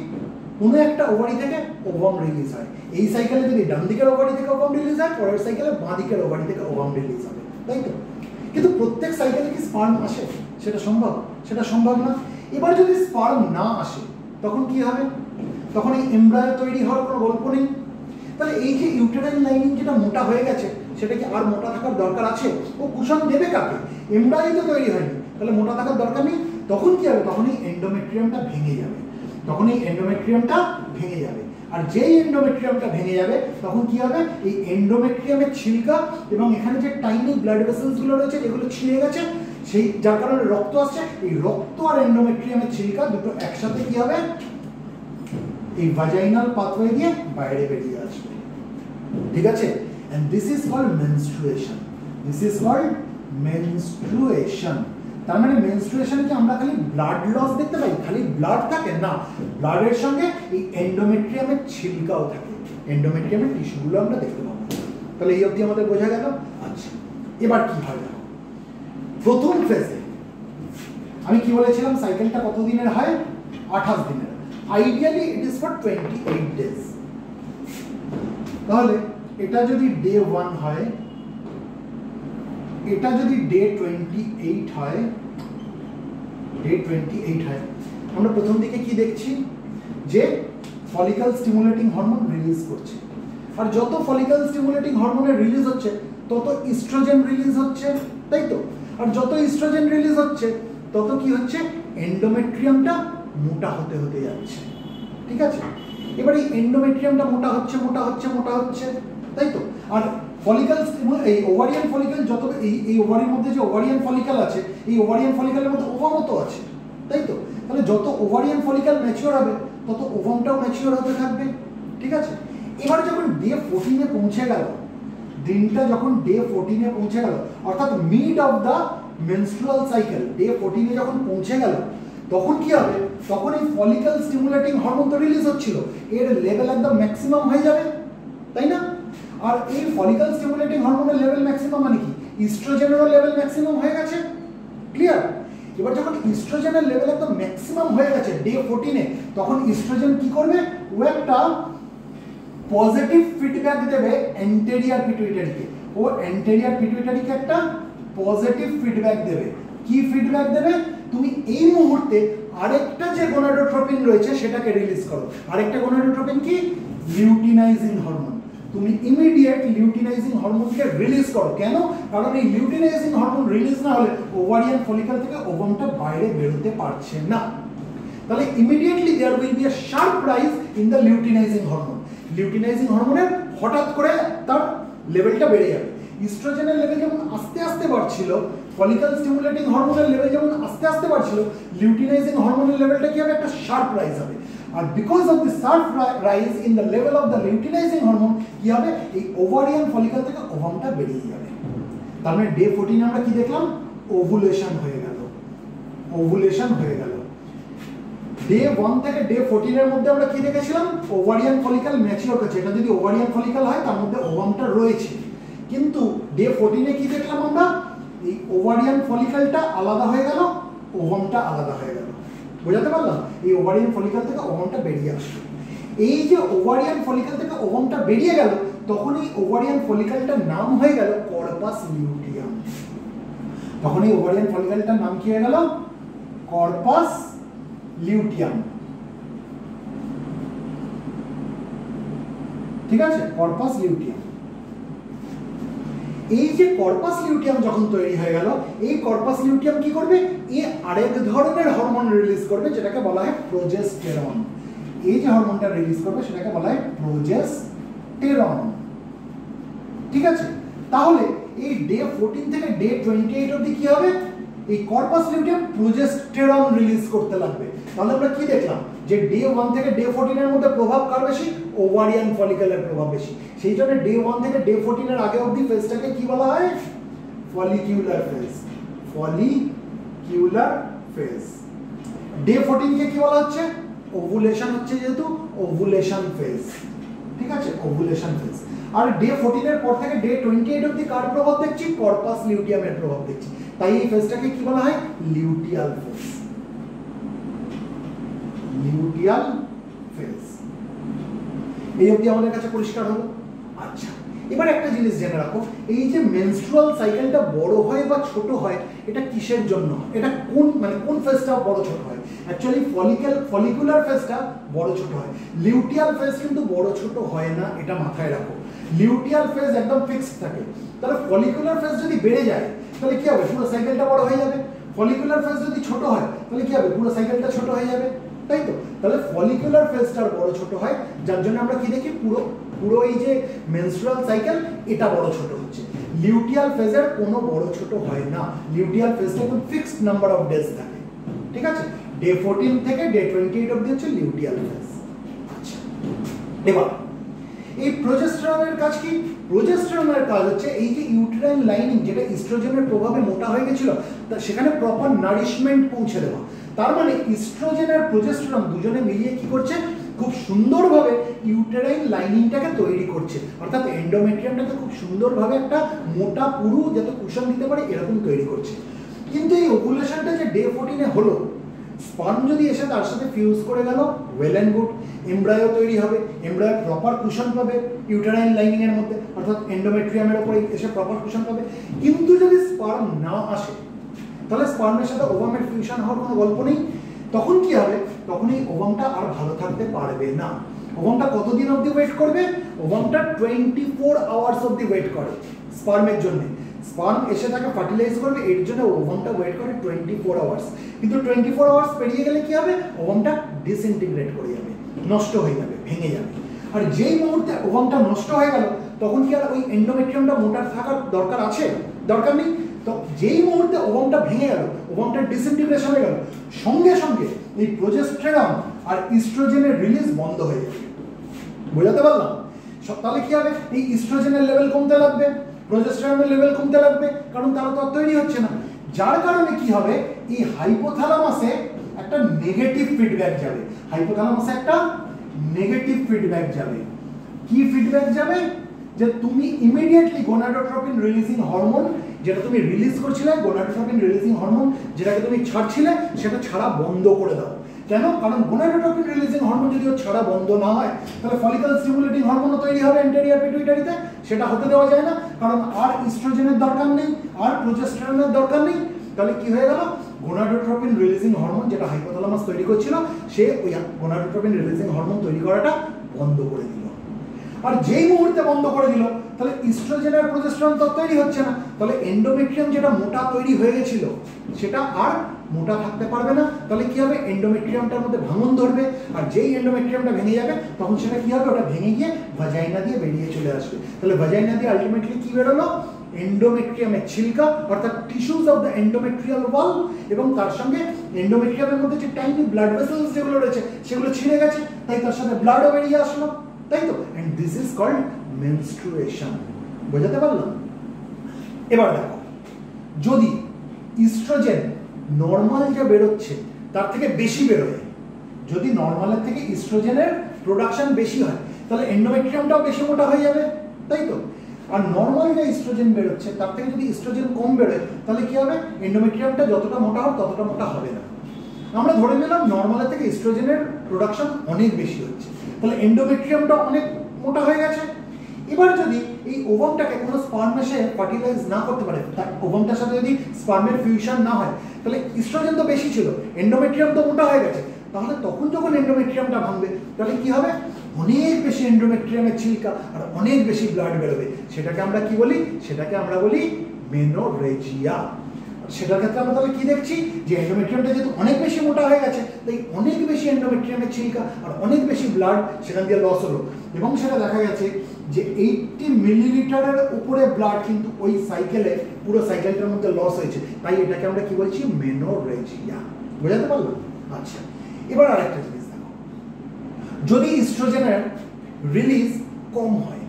কোনো একটা ওভারি থেকে ওভাম রিলিজ হয়। এই সাইকেলে যদি ডান দিকের ওভারি থেকে ওভাম রিলিজ হয়, পরের সাইকেলে বাঁ দিকের ওভারি থেকে ওভাম রিলিজ হবে। তাই তো? কিন্তু প্রত্যেক সাইকেলে কি স্পার্ম আসে? সেটা সম্ভব। সেটা সম্ভব না। এবার যদি স্পার্ম না আসে, তখন কি হবে? তখন এই এমব্রায়ো তৈরি হওয়ার কোনো গল্প নেই। তাহলে এই যে ইউটেরাইন লাইনিং যেটা মোটা হয়ে গেছে, সেটা কি আর মোটা থাকার দরকার আছে? ও কুশন দেবে কাকে? এমব্রায়ো তো তৈরি হয়নি। তাহলে মোটা থাকার দরকার নেই। তখন কি হবে? তখন এই এন্ডোমেট্রিয়ামটা ভেঙে যাবে। তখন এই এন্ডোমেট্রিয়ামটা ভেঙে যাবে। আর যেই এন্ডোমেট্রিয়ামটা ভেঙে যাবে, তখন কি হবে? এই এন্ডোমেট্রিয়ামের ছিলকা এবং এখানে যে টাইনি ব্লাড ভেসেলসগুলো রয়েছে, যেগুলো ছিঁড়ে গেছে, সেই যার কারণে রক্ত আসছে। এই রক্ত আর এন্ডোমেট্রিয়ামের ছিলকা দুটো একসাথে কি হবে? এই ভাজাইনাল পাথওয়ে দিয়ে বাইরে বেরিয়ে আসবে। ঠিক আছে? And this is called menstruation this is called menstruation. তার মানে মেনস্ট্রুয়েশনে কি আমরা খালি ব্লাড লস দেখতে পাই? খালি ব্লাড থাকে? না। ব্লাডের সঙ্গে এই এন্ডোমেট্রিয়ামের ছিলকাও থাকে। এন্ডোমেট্রিয়ামের টিস্যুগুলো আমরা দেখতে পাবো। তাহলে এই অবধি আমাদের বোঝা গেল? আচ্ছা। এবার কি হয় দেখো? প্রথম ফেজে আমি কি বলেছিলাম? সাইকেলটা কত দিনের হয়? আঠাশ দিনের। Ideally it is for twenty eight days তাহলে এটা যদি ডে ওয়ান হয় এটা যদি ডে টোয়েন্টি এইট হয় ডে টোয়েন্টি এইট হয়, আমরা প্রথম দিকে কি দেখছি? যে ফলিক্যাল স্টিমুলেটিং হরমোন রিলিজ করছে। আর যত ফলিক্যাল স্টিমুলেটিং হরমোনের রিলিজ হচ্ছে, তত ইস্ট্রোজেন রিলিজ হচ্ছে, তাই তো? আর যত ইস্ট্রোজেন রিলিজ হচ্ছে, তত কি হচ্ছে? এন্ডোমেট্রিয়ামটা মোটা হতে হতে যাচ্ছে। ঠিক আছে? এবার এই এন্ডোমেট্রিয়ামটা মোটা হচ্ছে মোটা হচ্ছে মোটা হচ্ছে, তাই তো? আর ফলিক্যাল এই ওভারিয়ান ফলিক্যাল যত এই এই ওভারির মধ্যে যে ওভারিয়ান ফলিকাল আছে, এই ওভারিয়ান ফলিকালের মধ্যে ওভামও আছে, তাই তো? তাহলে যত ওভারিয়ান ফলিক্যাল ম্যাচিওর হবে, তত ওভামটাও ম্যাচিওর হতে থাকবে, ঠিক আছে? এবার যখন ডে ফোরটিনে পৌঁছে গেল, দিনটা যখন ডে ফোরটিনে পৌঁছে গেল, অর্থাৎ mid of the menstrual cycle day ফোরটিনে যখন পৌঁছে গেল, তখন কি হবে? তখন এই ফলিক্যাল স্টিমুলেটিং হরমোন তো রিলিজ হচ্ছিল, এর লেভেল একদম ম্যাক্সিমাম হয়ে যাবে, তাই না? আর এই ফলিক্যাল স্টিমুলেটিং হরমোনের লেভেল ম্যাক্সিমাম মানে কি? ইস্ট্রোজেনেরও লেভেল ম্যাক্সিমাম হয়ে গেছে? ক্লিয়ার এবার যখন ইস্ট্রোজেনের লেভেল একদম ম্যাক্সিমাম হয়ে গেছে ডে ফোরটিনে তখন ইস্ট্রোজেন কি করবে? ও একটা পজিটিভ ফিডব্যাক দেবে অ্যান্টেরিয়ার পিটুইটারিকে ও অ্যান্টেরিয়ার পিটুইটারিকে একটা পজিটিভ ফিডব্যাক দেবে। কি ফিডব্যাক দেবে? তুমি এই মুহূর্তে আরেকটা যে গোনাডোট্রোপিন রয়েছে, সেটাকে রিলিজ করো। আরেকটা গোনাডোট্রোপিন কি? লিউটিনাইজিং হরমোন তুমি ইমিডিয়েট লিউটিনাইজিং হরমোনকে রিলিজ করো। কেন? কারণ এই লিউটিনাইজিং হরমোন রিলিজ না হলে ওভারিয়ান ফলিকাল থেকে ওভামটা বাইরে বেরোতে পারছে না। তাহলে immediately there will be a sharp rise in the luteinizing hormone luteinizing হরমোনের হঠাৎ করে তার লেভেলটা বেড়ে যাবে। ইস্ট্রোজেনের লেভেল যেমন আস্তে আস্তে বাড়ছিল ফলিকল স্টিমুলেটিং হরমোনের লেভেল যেমন আস্তে আস্তে বাড়ছিল লিউটিনাইজিং হরমোনের লেভেলটা কি হবে? একটা শার্প রাইজ হবে। আর because of the sharp rise in the level of the luteinizing hormone কি হবে? এই ওভারিয়ান ফলিকল থেকে ওভামটা বেরিয়ে যাবে। তার মানে ডে ফোরটিনে আমরা কি দেখলাম? ওভুলেশন হয়ে গেল। ওভুলেশন হয়ে গেল। ডে ওয়ান থেকে ডে ফোরটিনের মধ্যে আমরা কি দেখেছিলাম? ওভারিয়ান ফলিকাল ম্যাচিওর করছে। এটা যদি ওভারিয়ান ফলিকাল হয়, তার মধ্যে ওভামটা রয়েছে। কিন্তু ডে ফোরটিনে কি দেখলাম আমরা? এই ওভারিয়ান ফলিকালটা আলাদা হয়ে গেল ওভামটা আলাদা হয়ে গেল। বোঝাতে পারলাম? এই ওভারিয়ান ফলিকাল থেকে ওভামটা বেরিয়ে আসলো। এই যে ওভারিয়ান ফলিকাল থেকে ওভামটা বেরিয়ে গেল, তখন এই ওভারিয়ান ফলিকালটার নাম হয়ে গেল কর্পাস লিউটিয়াম তখন এই ওভারিয়ান ফলিকালটার নাম কি হয়ে গেল? কর্পাস লিউটিয়াম ঠিক আছে? কর্পাস লিউটিয়াম এই যে কর্পাস লিউটিয়াম যখন তৈরি হয়ে গেল, এই কর্পাস লিউটিয়াম কি করবে? এ আরেক ধরনের হরমোন রিলিজ করবে, যেটাকে বলা হয় প্রোজেস্টেরন এই যে হরমোনটা রিলিজ করবে, সেটাকে বলা হয় প্রোজেস্টেরন ঠিক আছে? তাহলে এই ডে ফোরটিন থেকে ডে টোয়েন্টি এইট অব্দি কি হবে? এই কর্পাস লিউটিয়াম প্রোজেস্টেরন রিলিজ করতে লাগবে। তাহলে আমরা কি দেখলাম? যে ডে ওয়ান থেকে ডে ফোরটিনের মধ্যে প্রভাব কার বেশি? ওভারিয়ান ফলিকলের প্রভাব বেশি। সেই জন্য ডে ওয়ান থেকে ডে ফোরটিনের আগে অব্দি ফেজটাকে কি বলা হয়? Follicular phase follicular phase day ফোরটিনকে কি বলা হচ্ছে? ওভুলেশন হচ্ছে যেহেতু ওভুলেশন ফেজ ঠিক আছে? ওভুলেশন ফেজ আর ডে ফোরটিনের পর থেকে ডে টোয়েন্টি এইট অব্দি কার প্রভাব দেখছি? কর্পাস লিউটিয়ামের প্রভাব দেখছি। তাই এই ফেজটাকে কি বলা হয়? লিউটিয়াল ফেজ লিউটিয়াল ফেজ এই অবধি আমাদের কাছে পরিষ্কার হলো? আচ্ছা এবার একটা জিনিস জেনে রাখো। এই যে মেনস্ট্রুয়াল সাইকেলটা বড় হয় বা ছোট হয়, এটা কিসের জন্য? এটা কোন মানে কোন ফেজটা বড় ছোট হয়? অ্যাকচুয়ালি ফলিক্যাল ফলিকুলার ফেজটা বড় ছোট হয়। লিউটিয়াল ফেজ কিন্তু বড় ছোট হয় না, এটা মাথায় রাখো। লিউটিয়াল ফেজ একদম ফিক্সড থাকে। তাহলে ফলিকুলার ফেজ যদি বেড়ে যায়, তাহলে কি হবে? পুরো সাইকেলটা বড় হয়ে যাবে। ফলিকুলার ফেজ যদি ছোট হয়, তাহলে কি হবে? পুরো সাইকেলটা ছোট হয়ে যাবে। তাই তো? তাহলে ফলিকুলার ফেজটার বড় ছোট হয়, যার জন্য আমরা কি দেখি? পুরো পুরো এই যে মেনস্ট্রুয়াল সাইকেল এটা বড় ছোট হচ্ছে। লিউটিয়াল ফেজের কোনো বড় ছোট হয় না। লিউটিয়াল ফেজটা ফিক্সড নাম্বার অফ ডেজ থাকে। ঠিক আছে? ডে ফোরটিন থেকে ডে হচ্ছে লিউটিয়াল ফেজ আচ্ছা এবার, এই কাজ কি? প্রোজেস্টেরনের কাজ হচ্ছে এই যে ইউটেরাইন লাইনিং যেটা ইস্ট্রোজেনের প্রভাবে মোটা হয়ে গেছিল, তা সেখানে প্রপার নারিশমেন্ট পৌঁছে দেওয়া। তার মানে ইস্ট্রোজেন আর প্রোজেস্টেরন দুজনে মিলিয়ে কি করছে? খুব সুন্দরভাবে ইউটেরাইন লাইনিংটাকে তৈরি করছে। অর্থাৎ এন্ডোমেট্রিয়ামটাকে খুব সুন্দরভাবে একটা মোটা পুরু যাতে কুশন দিতে পারে, এরকম তৈরি করছে। কিন্তু এই ওভুলেশনটা যে ডে ফোরটিনে হলো স্পার্ম যদি এসে তার সাথে ফিউজ করে গেল ওয়েল অ্যান্ড গুড এমব্রায়ো তৈরি হবে এমব্রায়ো প্রপার কুশন পাবে ইউটেরাইন লাইনিংয়ের মধ্যে, অর্থাৎ এন্ডোমেট্রিয়ামের উপরে এসে প্রপার কুশন পাবে। কিন্তু যদি স্পার্ম না আসে তাহলে স্পার্মের সাথে ওভামের ফিউশন হওয়ার কোনো গল্প নেই। তখন কি হবে? তখন এই ওভামটা আর ভালো থাকতে পারবে না। ওভামটা কতদিন অবধি ওয়েট করবে? ওভামটা টোয়েন্টি ফোর আওয়ার্স অবধি ওয়েট করে স্পার্মের জন্য। স্পার্ম এসে তাকে ফার্টিলাইজ করবে, এর জন্য ওভামটা ওয়েট করে টোয়েন্টি ফোর আওয়ার্স কিন্তু টোয়েন্টি ফোর আওয়ার্স পেরিয়ে গেলে কি হবে? ওভামটা ডিসইন্টিগ্রেট করে যাবে, নষ্ট হয়ে যাবে, ভেঙে যাবে। আর যেই মুহূর্তে ওভামটা নষ্ট হয়ে গেল, তখন কি আর ওই এন্ডোমেট্রিয়ামটা মোটার থাকার দরকার আছে? দরকার নেই? তো যেই মুহূর্তে ওভামটা ভেঙে গেল ওভামটা ডিসইন্টিগ্রেশন হয়ে গেল, সঙ্গে সঙ্গে এই প্রোজেস্টেরন আর ইস্ট্রোজেনের রিলিজ বন্ধ হয়ে যাবে বোঝাতে পারলাম? তাহলে কি হবে? এই ইস্ট্রোজেনের লেভেল কমতে লাগবে প্রোজেস্টেরনের লেভেল কমতে লাগবে, কারণ তারা তো তৈরি হচ্ছে না। যার কারণে কি হবে? এই হাইপোথ্যালামাসে একটা নেগেটিভ ফিডব্যাক যাবে। হাইপোথ্যালামাসে একটা নেগেটিভ ফিডব্যাক যাবে। কি ফিডব্যাক যাবে? যে তুমি ইমিডিয়েটলি গোনাডোট্রপিন রিলিজিং হরমোন যেটা তুমি রিলিজ করছিলে গোনাডোট্রপিন রিলিজিং হরমোন যেটাকে তুমি ছাড়ছিলে, সেটা ছাড়া বন্ধ করে দাও। কেন? কারণ গোনাডোট্রপিন রিলিজিং হরমোন যদি ছাড়া বন্ধ না হয়, তাহলে ফলিকল স্টিমুলেটিং হরমোনও তৈরি হবে এন্টেরিয়ার পিটুইটারিতে সেটা হতে দেওয়া যায় না, কারণ আর ইস্ট্রোজেনের দরকার নেই, আর প্রোজেস্টেরনের দরকার নেই। তাহলে কি হয়ে গেল? গোনাডোট্রপিন রিলিজিং হরমোন যেটা হাইপোথ্যালামাস তৈরি করছিল, সে ওই গোনাডোট্রপিন রিলিজিং হরমোন তৈরি করাটা বন্ধ করে দিল। আর যেই মুহূর্তে বন্ধ করে দিল তাহলে ইস্ট্রোজেন আর প্রজেস্টেরন তো তৈরি হচ্ছে না। তাহলে এন্ডোমেট্রিয়াম যেটা মোটা তৈরি হয়ে গেছিল, সেটা আর মোটা থাকতে পারবে না। তাহলে কি হবে? এন্ডোমেট্রিয়ামটার মধ্যে ভাঙন ধরবে। আর যেই এন্ডোমেট্রিয়ামটা ভেঙে যাবে, তখন সেটা কি হবে? ওটা ভেঙে গিয়ে ভাজাইনা দিয়ে বেরিয়ে চলে আসবে। তাহলে ভাজাইনা দিয়ে আলটিমেটলি কি বেরোলো? এন্ডোমেট্রিয়ামের ছিলকা, অর্থাৎ tissues of the endometrial wall এবং তার সঙ্গে এন্ডোমেট্রিয়ামের মধ্যে যে টাইনি ব্লাড ভেসেলস যেগুলো রয়েছে, সেগুলো ছিঁড়ে গেছে। তাই তার সাথে ব্লাডও বেরিয়ে আসলো। তাই তো? And this is called menstruation বোঝাতে পারলাম? এবার দেখো, যদি ইস্ট্রোজেন নর্মাল যা বেরোচ্ছে, তার থেকে বেশি বেরোয়, যদি নর্মালের থেকে ইস্ট্রোজেনের প্রোডাকশন বেশি হয়, তাহলে এন্ডোমেট্রিয়ামটাও বেশি মোটা হয়ে যাবে, তাই তো? আর নর্মাল যে ইস্ট্রোজেন বেরোচ্ছে, তার থেকে যদি ইস্ট্রোজেন কম বেরোয়, তাহলে কি হবে? এন্ডোমেট্রিয়ামটা যতটা মোটা হবে ততটা মোটা হবে না। আমরা ধরে নিলাম নর্মালের থেকে ইস্ট্রোজেনের প্রোডাকশন অনেক বেশি হচ্ছে। তাহলে এন্ডোমেট্রিয়ামটা অনেক মোটা হয়ে গেছে। এবার যদি এই ওভামটাকে কোনো স্পার্ম এসে ফার্টিলাইজ না করতে পারে তার ওভামটার সাথে যদি স্পার্মের ফিউশন না হয়, তাহলে ইস্ট্রোজেন তো বেশি ছিল এন্ডোমেট্রিয়াম তো মোটা হয়ে গেছে। তাহলে তখন যখন এন্ডোমেট্রিয়ামটা ভাঙবে, তাহলে কি হবে? অনেক বেশি এন্ডোমেট্রিয়ামের ছিলকা আর অনেক বেশি ব্লাড বেরোবে। সেটাকে আমরা কি বলি? সেটাকে আমরা বলি মেনোরেজিয়া সেটার ক্ষেত্রে আমরা তাহলে কি দেখছি? যে এন্ডোমেট্রিয়ামটা যেহেতু অনেক বেশি মোটা হয়ে গেছে, তাই অনেক বেশি এন্ডোমেট্রিয়ামের ছিলকা আর অনেক বেশি ব্লাড সেখান দিয়ে লস হলো। এবং সেটা দেখা গেছে যে এইটটি মিলিলিটারের উপরে ব্লাড কিন্তু ওই সাইকেলে পুরো সাইকেলটার মধ্যে লস হয়েছে। তাই এটাকে আমরা কি বলছি? মেনোরেজিয়া বোঝাতে পারলাম? আচ্ছা এবার আরেকটা জিনিস দেখো। যদি ইস্ট্রোজেনের রিলিজ কম হয়,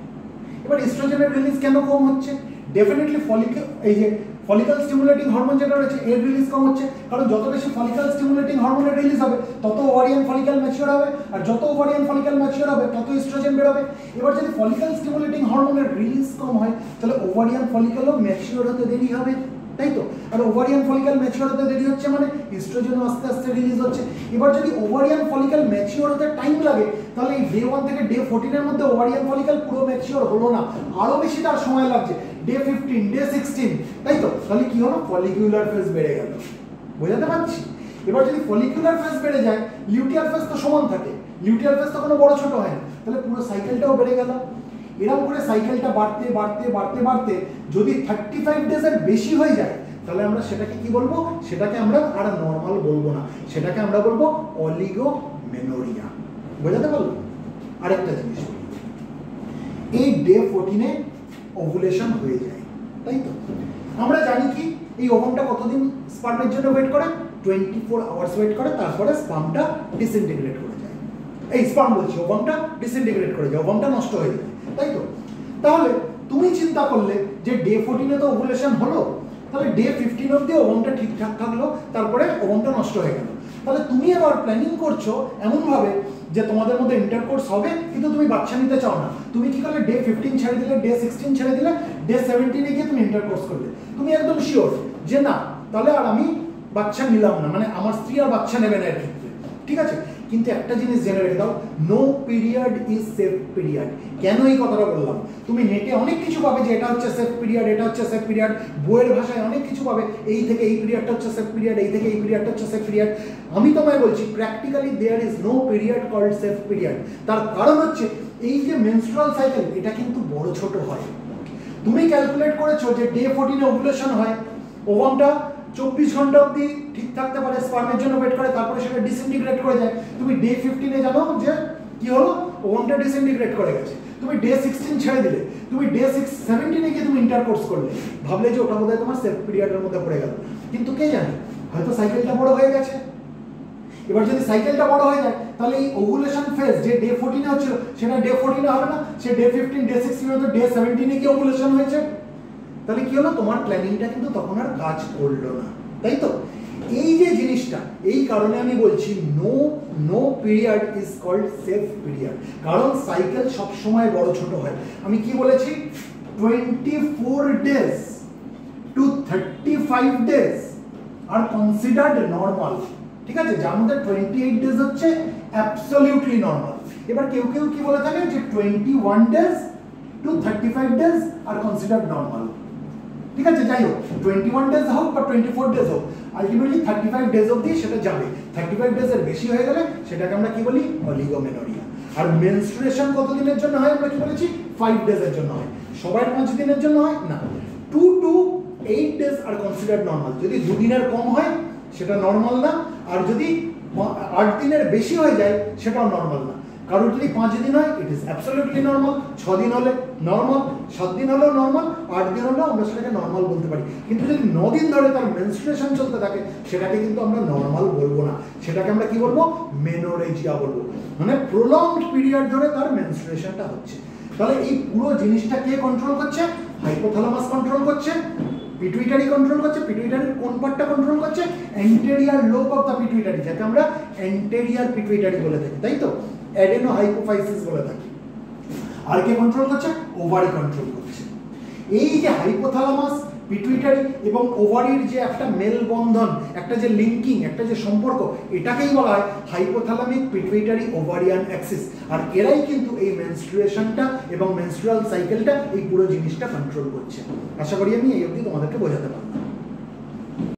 এবার ইস্ট্রোজেনের রিলিজ কেন কম হচ্ছে? ডেফিনেটলি ফলিক এই যে ফলিকাল স্টিমুলেটিং হরমোন যেটা রয়েছে, এর রিলিজ কম হচ্ছে। কারণ যত বেশি ফলিকাল স্টিমুলেটিং হরমোনের রিলিজ হবে, তত ওভারিয়ান ফলিকাল ম্যাচিওর হবে, আর যত ওভারিয়ান ফলিকাল ম্যাচিওর হবে, তত ইস্ট্রোজেন বেরোবে। এবার যদি ফলিকাল স্টিমুলেটিং হরমোনের রিলিজ কম হয়, তাহলে ওভারিয়ান ফলিকালও ম্যাচিওর হতে দেরি হবে। তাই তো? আর ওভারিয়ান ফলিকাল ম্যাচিওর হতে দেরি হচ্ছে মানে ইস্ট্রোজেনও আস্তে আস্তে রিলিজ হচ্ছে। এবার যদি ওভারিয়ান ফলিকাল ম্যাচিওর হতে টাইম লাগে, তাহলে এই ডে ওয়ান থেকে ডে ফোরটিনের মধ্যে ওভারিয়ান ফলিকাল পুরো ম্যাচিওর হলো না। আরও বেশি তার সময় লাগছে ডে ফিফটিন ডে সিক্সটিন তাই তো? তাহলে কি হলো? ফলিকিউলার ফেজ বেড়ে গেল। বোঝাতে পারছি? এবার যদি ফলিকুলার ফেজ বেড়ে যায় লিউটিয়াল ফেজ তো সমান থাকে। লিউটিয়াল ফেজ তো কোনো বড় ছোট হয় না। তাহলে পুরো সাইকেলটাও বেড়ে গেল। এরকম করে সাইকেলটা বাড়তে বাড়তে বাড়তে বাড়তে যদি থার্টি ফাইভ ডেজের বেশি হয়ে যায়, তাহলে আমরা সেটাকে কি বলব? সেটাকে আমরা আর নর্মাল বলব না। সেটাকে আমরা বলব অলিগো মেনোরিয়া বোঝাতে পারল? আরেকটা জিনিস এই ডে ফোরটিনে ওভুলেশন হয়ে যায়, তাই তো? আমরা জানি কি, এই ওভনটা কতদিন স্পার্মের জন্য ওয়েট করে? টোয়েন্টি ফোর আওয়ার্স ওয়েট করে, তারপরে স্পামটা ডিসইন্টিগ্রেট করে যায়। এই স্পাম বলছি ওভনটা ডিসইন্টিগ্রেট করে যায় ওভনটা নষ্ট হয়ে যায়। তাই তো? তাহলে তুমি চিন্তা করলে যে ডে ফোরটিনে তো ওভুলেশন হলো, তাহলে ডে ফিফটিন অব্দি ওভনটা ঠিকঠাক থাকল, তারপরে ওভনটা নষ্ট হয়ে গেল। তাহলে তুমি এবার প্ল্যানিং করছ এমনভাবে যে তোমাদের মধ্যে ইন্টারকোর্স হবে, কিন্তু তুমি বাচ্চা নিতে চাও না। তুমি কি করলে? ডে ফিফটিন ছেড়ে দিলে ডে সিক্সটিন ছেড়ে দিলে ডে সেভেন্টিনে গিয়ে তুমি ইন্টারকোর্স করলে। তুমি একদম শিওর যে না, তাহলে আর আমি বাচ্চা নিলাম না মানে আমার স্ত্রী আর বাচ্চা নেবে না এর ক্ষেত্রে। ঠিক আছে? কিন্তু একটা জিনিস জেনে রেখে দাও no period is safe period কেন এই কথাটা বললাম? তুমি নেটে অনেক কিছু পাবে যে এটা হচ্ছে সেফ পিরিয়ড এটা হচ্ছে সেফ পিরিয়ড বইয়ের ভাষায় অনেক কিছু পাবে, এই থেকে এই পিরিয়ডটা হচ্ছে সেফ পিরিয়ড এই থেকে এই পিরিয়ডটা হচ্ছে সেফ পিরিয়ড আমি তোমায় বলছি practically there is no period called safe period তার কারণ হচ্ছে, এই যে মেনস্ট্রাল সাইকেল এটা কিন্তু বড় ছোট হয়। তুমি ক্যালকুলেট করেছ যে ডে ফোরটিনে ওভুলেশন হয়। ওভামটা চব্বিশ ঘণ্টা অবধি ঠিক থাকতে পারে স্পার্মের জন্য ওয়েট করে, তারপরে সেটা ডিসইন্টিগ্রেট করে যায়। তুমি ডে ফিফটিনে জানো যে কি হলো? ওভামটা ডিসইন্টিগ্রেট করে গেছে। তুমি ডে সিক্সটিন ছেড়ে দিলে। তুমি ডে সিক্স সেভেন্টিনে গিয়ে তুমি ইন্টারকোর্স করলে। ভাবলে যে ওটা বোধহয় তোমার সেফ পিরিয়ডের মধ্যে পড়ে গেল। কিন্তু কে জানে? হয়তো সাইকেলটা বড় হয়ে গেছে। এবার যদি সাইকেলটা বড় হয়ে যায়, তাহলে এই ওভুলেশন ফেজ যে ডে ফোরটিনে হচ্ছিল, সেটা ডে ফোরটিনে হবে না, সে ডে ফিফটিন ডে সিক্সটিন হয়তো ডে সেভেন্টিনে গিয়ে ওভুলেশন হয়েছে। তাহলে কি হলো? তোমার প্ল্যানিংটা কিন্তু তখন আর কাজ করল না। তাই তো? এই যে জিনিসটা, এই কারণে আমি বলছি no no period is called safe period কারণ সাইকেল সবসময় বড় ছোট হয়। আমি কি বলেছি? Twenty four days to thirty five days are considered normal ঠিক আছে? যার মধ্যে টোয়েন্টি এইট ডেজ হচ্ছে অ্যাবসলিউটলি নর্মাল এবার কেউ কেউ কি বলে থাকে যে twenty one days to thirty five days are considered normal ঠিক আছে, যাই হোক টোয়েন্টি ওয়ান ডেজ হোক বা টোয়েন্টি ফোর ডেজ হোক আলটিমেটলি থার্টি ফাইভ ডেজ অব্দি সেটা যাবে। থার্টি ফাইভ ডেজের বেশি হয়ে গেলে সেটাকে আমরা কি বলি? অলিগোমেনোরিয়া আর মেনস্ট্রুয়েশন কত দিনের জন্য হয় আমরা কি বলেছি? ফাইভ ডেজের জন্য হয়। সবার পাঁচ দিনের জন্য হয়? না। Two to eight days are consider normal যদি দুদিনের কম হয়, সেটা নর্মাল না। আর যদি আট দিনের বেশি হয়ে যায়, সেটাও নর্মাল না। কারোর যদি পাঁচ দিন হয় ইট ইজ অ্যাবসলিউটলি নর্মাল ছ দিন হলে নর্মাল সাত দিন হলেও নর্মাল আট দিন হলেও আমরা সেটাকে নর্মাল বলতে পারি। কিন্তু যদি ন দিন ধরে তার মেনস্ট্রুয়েশন চলতে থাকে, সেটাকে কিন্তু আমরা নর্মাল বলব না। সেটাকে আমরা কি বলব? মেনোরেজিয়া বলব। মানে প্রলংড পিরিয়ড ধরে তার মেনস্ট্রুয়েশনটা হচ্ছে। তাহলে এই পুরো জিনিসটা কে কন্ট্রোল করছে? হাইপোথ্যালামাস কন্ট্রোল করছে পিটুইটারি কন্ট্রোল করছে পিটুইটারির কোন পার্টটা কন্ট্রোল করছে? Anterior lobe of the pituitary যাকে আমরা অ্যান্টেরিয়ার পিটুইটারি বলে থাকি, তাই তো? অ্যাডেনো হাইপোফাইসিস বলে থাকি। আর কে কন্ট্রোল করছে? ওভারি কন্ট্রোল করছে। এই যে হাইপোথ্যালামাস পিটুইটারি এবং ওভারির যে একটা মেলবন্ধন, একটা যে লিঙ্কিং একটা যে সম্পর্ক, এটাকেই বলা হয় হাইপোথ্যালামিক পিটুইটারি ওভারিয়ান অ্যাক্সিস আর এরাই কিন্তু এই মেনস্ট্রুয়েশনটা এবং মেনস্ট্রুয়াল সাইকেলটা এই পুরো জিনিসটা কন্ট্রোল করছে। আশা করি আমি এই অবধি তোমাদেরকে বোঝাতে পারলাম।